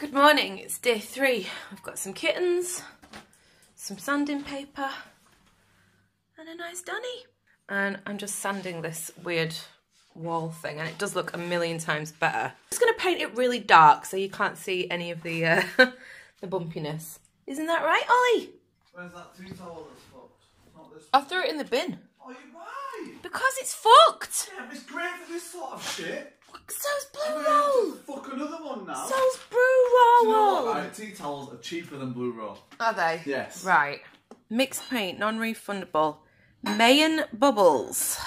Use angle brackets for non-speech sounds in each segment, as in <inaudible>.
Good morning, it's day three. I've got some kittens, some sanding paper, and a nice dunny. And I'm just sanding this weird wall thing, and it does look a million times better. I'm just gonna paint it really dark so you can't see any of the uh, <laughs> the bumpiness. Isn't that right, Ollie? Where's that tea towel that's fucked? Not this. I threw it in the bin. Oh, you why? Because it's fucked! Yeah, it's great for this sort of shit. So's Blue Roll! fuck another one now. So's Brew Do you know Roll! what? Right, tea towels are cheaper than Blue Roll. Are they? Yes. Right. Mixed paint, non-refundable. Mayan Bubbles.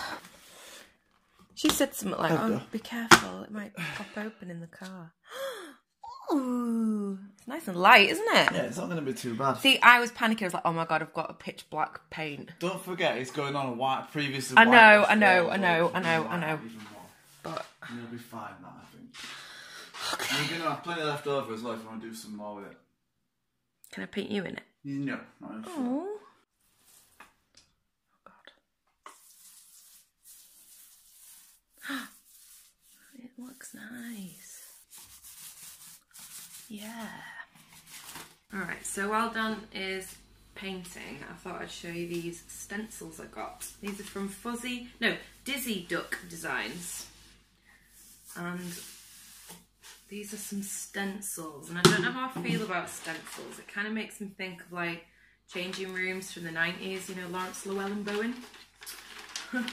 She said something like, oh, be careful, it might pop open in the car. <gasps> Ooh, it's nice and light, isn't it? Yeah, it's not going to be too bad. See, I was panicking. I was like, oh my god, I've got a pitch black paint. Don't forget, it's going on a white previous. I know, I know, I know, I know, I know. And you'll be fine, that I think. Okay. You're gonna have plenty left over as well if you want to do some more with it. can I paint you in it? No, not. Oh. God. <gasps> it looks nice. Yeah. Alright, so while Dan is painting, I thought I'd show you these stencils I got. These are from Fuzzy, no, Dizzy Duck Designs. And these are some stencils, and I don't know how I feel about stencils. It kind of makes me think of like changing rooms from the 90s, you know, Laurence Llewelyn Bowen. <laughs>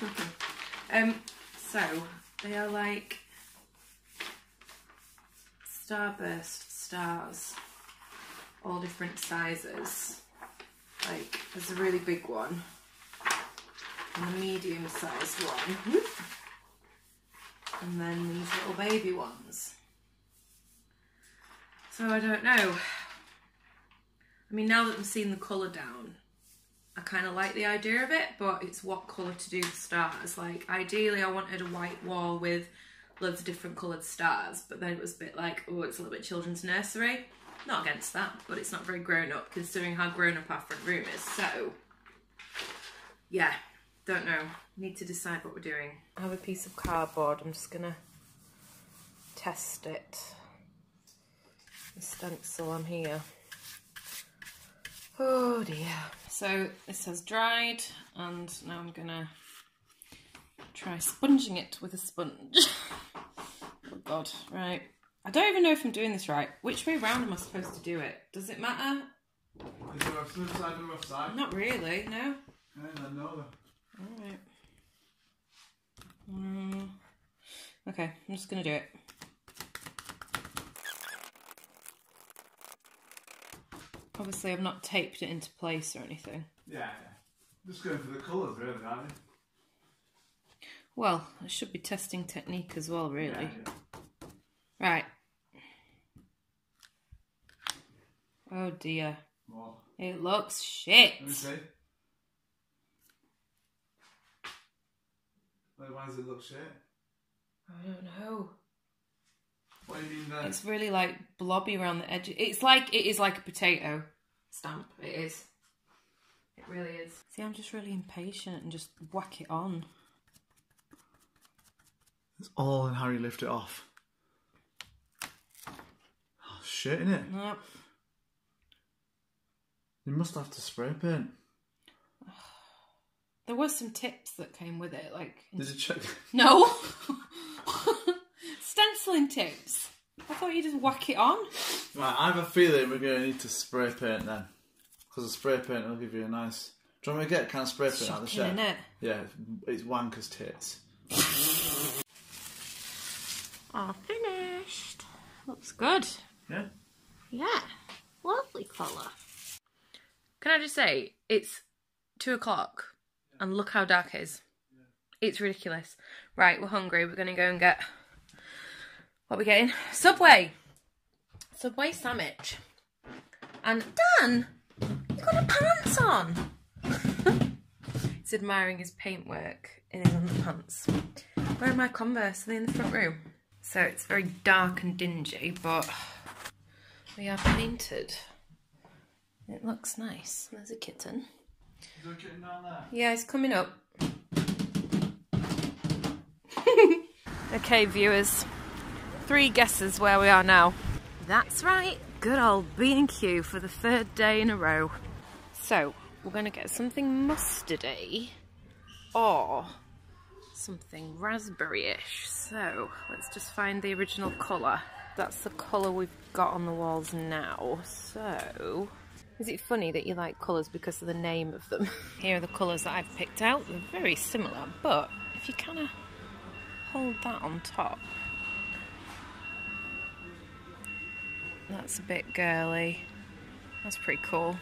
um, so they are like starburst stars, all different sizes. Like there's a really big one and a medium sized one. And then these little baby ones. So I don't know. I mean, now that I'm seeing the colour down, I kind of like the idea of it, but it's what colour to do the stars. Like, ideally, I wanted a white wall with loads of different coloured stars, but then it was a bit like, oh, it's a little bit children's nursery. Not against that, but it's not very grown up considering how grown up our front room is. So, yeah, don't know. Need to decide what we're doing. I have a piece of cardboard. I'm just gonna test it. The stencil on here. Oh dear. So this has dried and now I'm gonna try sponging it with a sponge. oh god, right. I don't even know if I'm doing this right. Which way round am I supposed to do it? Does it matter? Is there a smooth side and a rough side? Not really, no. Yeah, I Mm. Okay, I'm just gonna do it. Obviously, I've not taped it into place or anything. Yeah. Just going for the colours, really, aren't you? Well, I should be testing technique as well, really. Yeah, yeah. Right. Oh dear. More. It looks shit. Let me see. Wait, why does it look shit? I don't know. What do you mean there? It's really like blobby around the edge. It's like it is like a potato stamp. It is. It really is. See, I'm just really impatient and just whack it on. It's all in how you lift it off. Oh, shit, innit? Nope. You must have to spray paint. There were some tips that came with it, like Did you check? no <laughs> stenciling tips. I thought you just whack it on. Right, I have a feeling we're going to need to spray paint then. Because the spray paint will give you a nice. Do you want me to get a can of spray paint out of the Shocking, shed? innit? Yeah, it's wanker's tits. All finished. Looks good. Yeah? Yeah, lovely colour. Can I just say, it's two o'clock and look how dark it is. It's ridiculous. Right, we're hungry. We're going to go and get. What are we getting? Subway! Subway sandwich. And Dan, you've got a pants on! <laughs> He's admiring his paintwork in his underpants. Where are my Converse? Are they in the front room? So it's very dark and dingy, but we are painted. It looks nice. There's a kitten. Yeah, it's coming up. <laughs> okay, viewers. Three guesses where we are now. That's right, good old B&Q for the third day in a row. So, we're going to get something mustardy or something raspberry-ish. So, let's just find the original colour. That's the colour we've got on the walls now. So, is it funny that you like colours because of the name of them? <laughs> Here are the colours that I've picked out. They're very similar, but if you kind of hold that on top, that's a bit girly. That's pretty cool.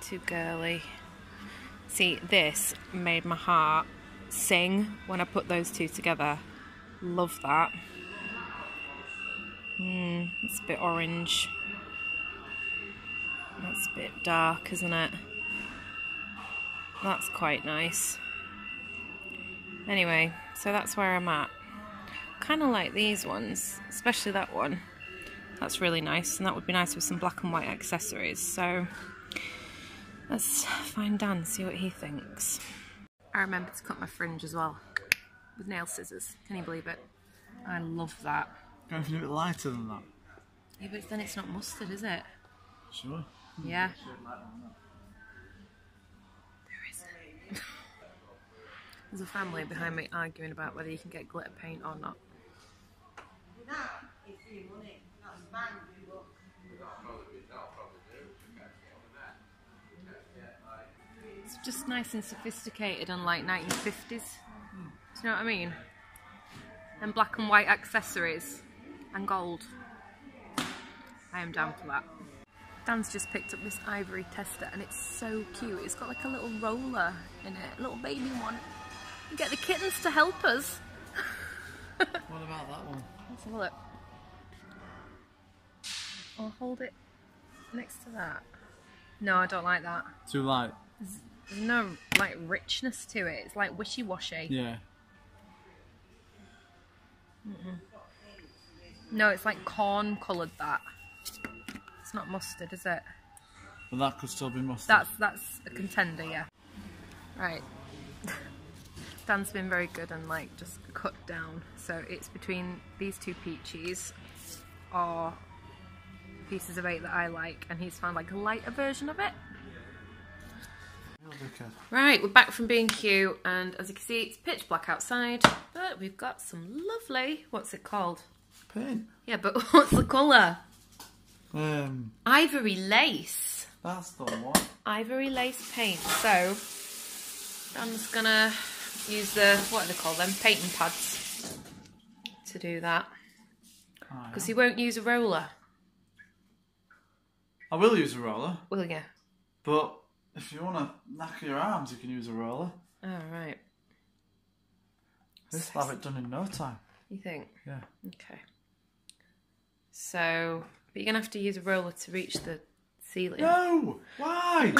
Too girly. See, this made my heart sing when I put those two together. Love that. Hmm, it's a bit orange. That's a bit dark, isn't it? That's quite nice. Anyway, so that's where I'm at. Kind of like these ones, especially that one. That's really nice, and that would be nice with some black and white accessories. So let's find Dan, see what he thinks. I remember to cut my fringe as well with nail scissors. Can you believe it? I love that. Anything a bit lighter than that? Yeah, but then it's not mustard, is it? Sure. Yeah. There is. There's a family behind me arguing about whether you can get glitter paint or not. It's just nice and sophisticated and like 1950s. Do you know what I mean? And black and white accessories and gold. I am down for that. Dan's just picked up this ivory tester and it's so cute. It's got like a little roller in it, a little baby one. Get the kittens to help us. <laughs> What about that one? Let's have a look. I'll hold it next to that. No, I don't like that. Too light. There's no like richness to it. It's like wishy-washy. Yeah. No, it's like corn coloured that. It's not mustard, is it? But that could still be mustard. That's that's a contender, yeah. Right. <laughs> Dan's been very good and like just cut down. So it's between these two peaches or pieces of eight that I like and he's found like a lighter version of it. Right, we're back from B&Q and as you can see it's pitch black outside but we've got some lovely, what's it called? Paint. Yeah, but <laughs> what's the colour? Um, Ivory lace. that's the one. ivory lace paint. So I'm just gonna use the what do they call them painting pads to do that Oh, because he won't use a roller, I will use a roller, will you? but if you want to knacker your arms, you can use a roller. All right. This will have it done in no time. You think? Yeah. Okay. So, but you're gonna have to use a roller to reach the ceiling No! Why?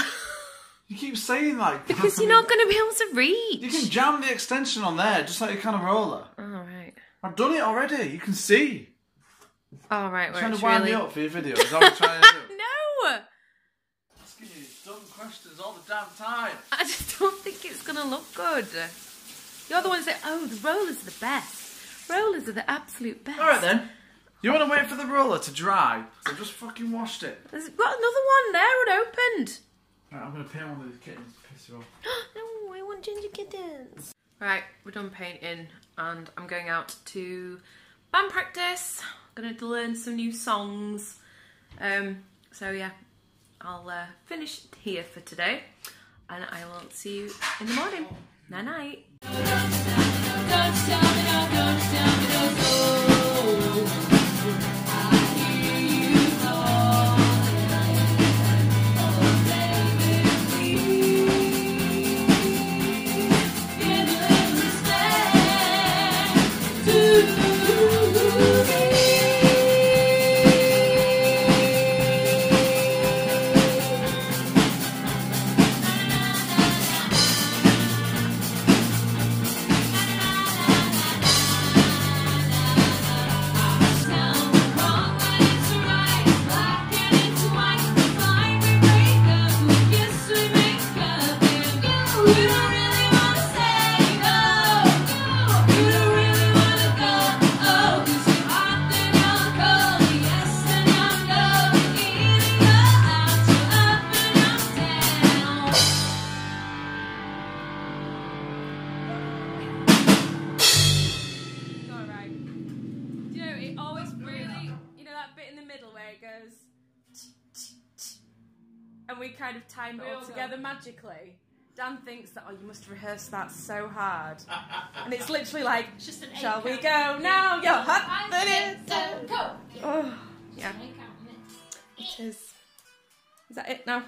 you keep saying that. because you're not gonna be able to reach. You can jam the extension on there, just like you can a roller. All right. I've done it already. You can see. All right. Where trying to wind really... me up for your video. Is that what you're trying to <laughs> do? No, Asking you dumb questions all the damn time. I just don't think it's gonna look good. You're the ones that oh the rollers are the best. Rollers are the absolute best. All right then. You want to wait for the roller to dry? So just fucking washed it. There's got another one there unopened. Right, I'm gonna paint one of these kittens. to Piss you off. <gasps> no, I want ginger kittens. Right, we're done painting and I'm going out to band practice. I'm gonna learn some new songs. Um, so yeah, I'll uh, finish here for today and I will see you in the morning. Night night. Magically. Dan thinks that, oh, you must rehearse that so hard. and it's literally like, It's just an shall we go now? Your Five, husband six, is. go. Oh, yeah, it is. Is that it now?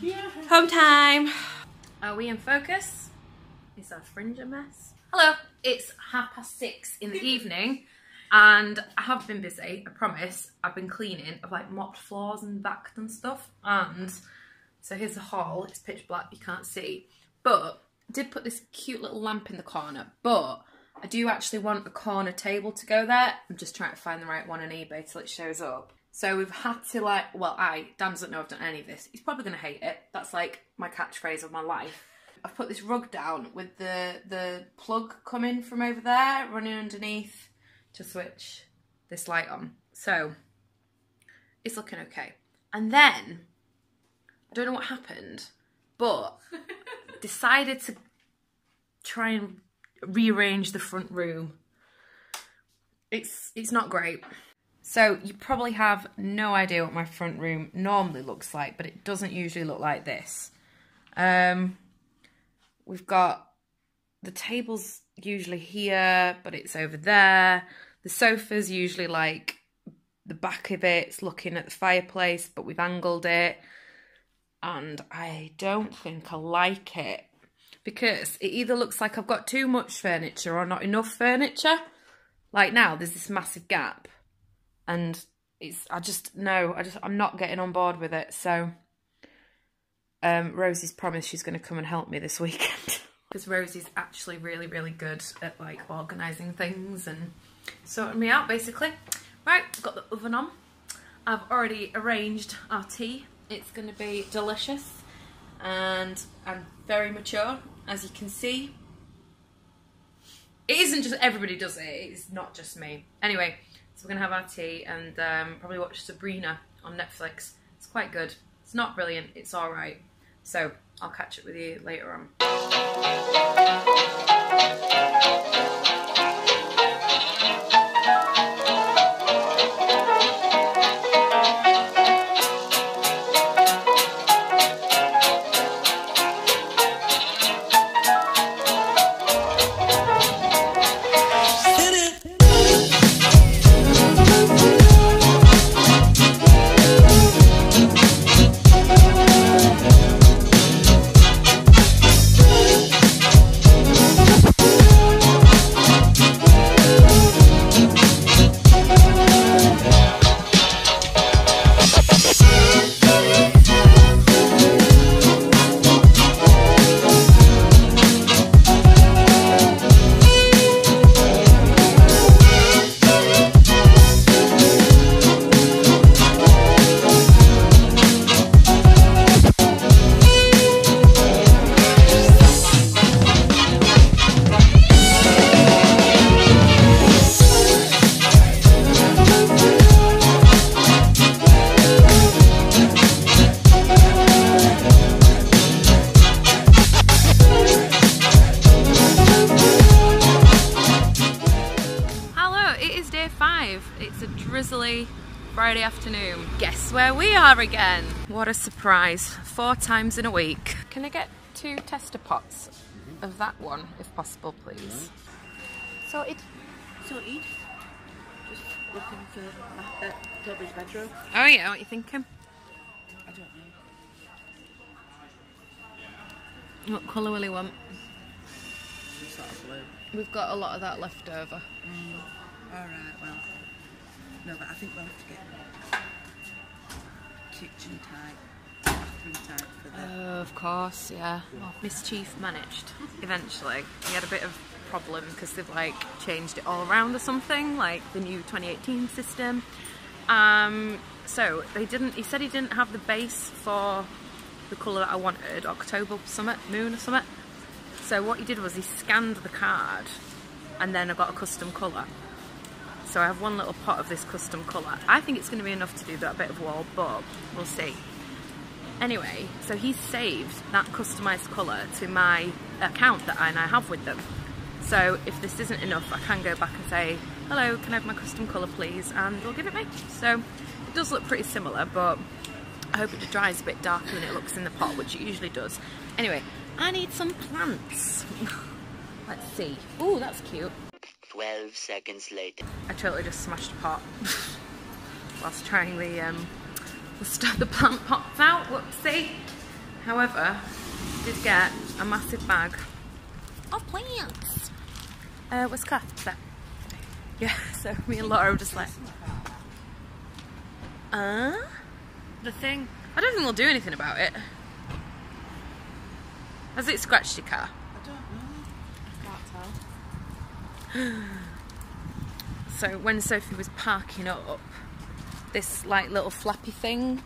Yeah. Home time. Are we in focus? Is our fringe a mess? Hello, it's half past six in the evening, and I have been busy. I promise. I've been cleaning. I've like mopped floors and vacuumed and stuff. And so here's the hall. It's pitch black. You can't see, but I did put this cute little lamp in the corner. But I do actually want a corner table to go there. I'm just trying to find the right one on eBay till it shows up. So we've had to like, well, I, Dan doesn't know I've done any of this. He's probably going to hate it. That's like my catchphrase of my life. I've put this rug down with the the plug coming from over there, running underneath to switch this light on. So it's looking okay. And then I don't know what happened, but <laughs> decided to try and rearrange the front room. It's it's not great. So you probably have no idea what my front room normally looks like, but it doesn't usually look like this. Um, we've got the tables usually here, but it's over there. The sofa's usually like the back of it's looking at the fireplace, but we've angled it. And I don't think I like it because it either looks like I've got too much furniture or not enough furniture. Like now, there's this massive gap, and it's I just no, I just I'm not getting on board with it. So, um, Rosie's promised she's going to come and help me this <laughs> weekend because Rosie's actually really really good at like organising things and sorting me out basically. Right, got the oven on. I've already arranged our tea. It's going to be delicious and and very mature, as you can see. It isn't just everybody does it. It's not just me. Anyway, so we're gonna have our tea and um, probably watch Sabrina on Netflix. It's quite good. It's not brilliant. It's all right. So I'll catch up with you later on. What a surprise. Four times in a week. Can I get two tester pots of that one, if possible, please? So it. So Sorted. Just looking for my, uh, Toby's bedroom. Oh yeah, what are you thinking? I don't know. What colour will you want? Some sort of blue. We've got a lot of that left over. Alright, well. No, but I think we'll have to get kitchen type, bathroom type for the. Oh, of course, yeah. Mischief managed eventually. He had a bit of problem because they've like changed it all around or something, like the new 2018 system. Um, so they didn't. He said he didn't have the base for the colour that I wanted, October summit, moon or something. So what he did was he scanned the card, and then I got a custom colour. So I have one little pot of this custom colour. I think it's going to be enough to do that bit of wall, but we'll see. Anyway, so he's saved that customised colour to my account that I now have with them. So if this isn't enough, I can go back and say, hello, can I have my custom colour please? And they'll give it me. So it does look pretty similar, but I hope it dries a bit darker than it looks in the pot, which it usually does. Anyway, I need some plants. <laughs> Let's see. Oh, that's cute. 12 seconds later. I totally just smashed a pot <laughs> whilst trying the um the, st- the plant pots out. Whoopsie. However, did get a massive bag of plants. Uh, what's craft there? Yeah, <laughs> so me and Laura were just like, uh, the thing. I don't think we'll do anything about it. Has it scratched your car? I don't know. I can't tell. So when Sophie was parking up, this like little flappy thing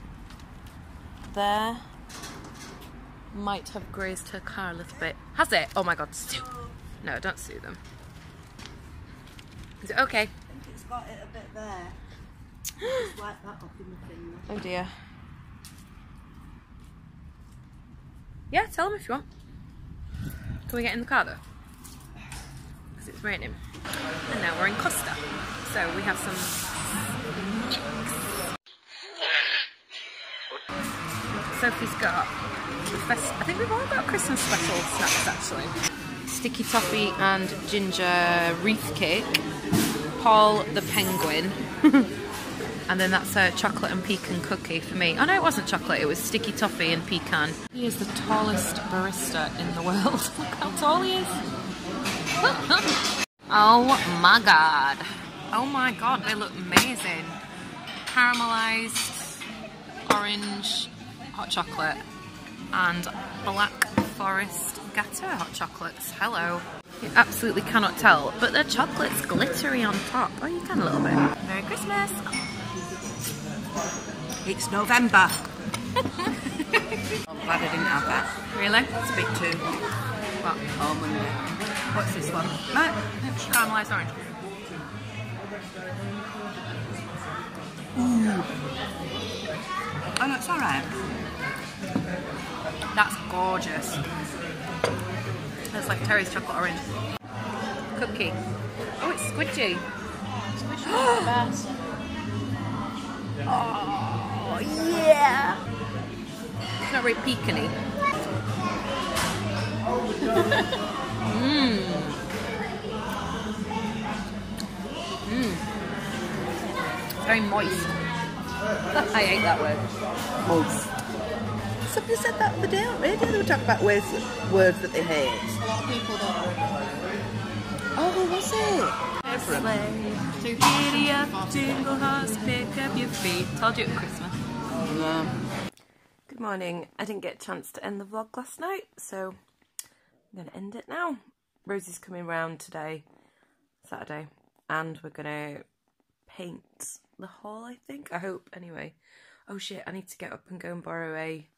there might have grazed her car a little bit. Has it? Oh my god, sue. No, don't sue them. Is it okay? I think it's got it a bit there. Just wipe that off in the thing. Oh dear. Yeah, tell them if you want. Can we get in the car though? Because it's raining. And now we're in Costa. So we have some Sophie's got the I think we've all got Christmas special snacks actually. Sticky toffee and ginger wreath cake. Paul the penguin. <laughs> And then that's a chocolate and pecan cookie for me. Oh no, it wasn't chocolate, it was sticky toffee and pecan. He is the tallest barista in the world. <laughs> Look how tall he is. <laughs> oh my god. Oh my god, they look amazing. Caramelized orange hot chocolate and black forest gateau hot chocolates. Hello. You absolutely cannot tell, but the chocolate's glittery on top. Oh, you can a little bit. Merry Christmas. It's November. <laughs> I'm glad I didn't have that. Really? It's a bit too. What? Oh, Monday. What's this one? Right. Caramelised orange. Oh, no, it's alright. That's gorgeous. That's like Terry's chocolate orange. Cookie. Oh, it's squidgy. Squidgy. <gasps> Oh, yeah. It's not very pecany. Very moist. I hate that word. Moist. Somebody said that the other day on radio. They were talking about words, words that they hate. People don't. Oh, was it? Sleigh, giddy up, jingle horse, pick up your feet. Told you at Christmas. No. Good morning. I didn't get a chance to end the vlog last night, so I'm going to end it now. Rosie's coming round today, Saturday, and we're going to paint the hall, I think. I hope, anyway. Oh shit, I need to get up and go and borrow a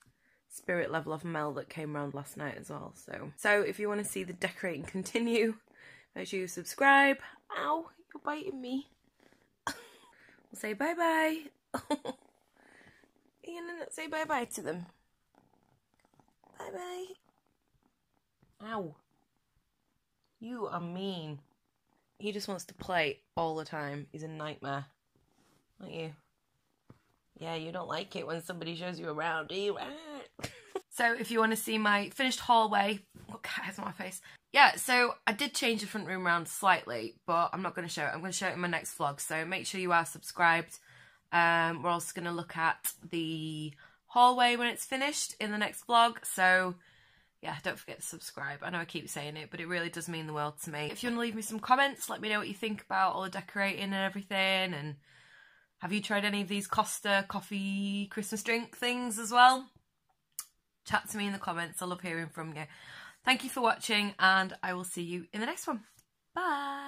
spirit level of Mel that came round last night as well. So, so if you want to see the decorating continue, <laughs> make sure you subscribe. Ow, you're biting me. <laughs> we'll say bye bye. Gonna say bye bye to them? Bye bye. Ow. You are mean. He just wants to play all the time. He's a nightmare. Aren't you? Yeah, you don't like it when somebody shows you around, do you? <laughs> so if you want to see my finished hallway, what cat has my face? Yeah, so I did change the front room around slightly, but I'm not going to show it. I'm going to show it in my next vlog. So make sure you are subscribed. Um, we're also going to look at the hallway when it's finished in the next vlog. So yeah, don't forget to subscribe. I know I keep saying it, but it really does mean the world to me. If you want to leave me some comments, let me know what you think about all the decorating and everything. And have you tried any of these Costa coffee Christmas drink things as well? Chat to me in the comments. I love hearing from you. Thank you for watching, and I will see you in the next one. Bye.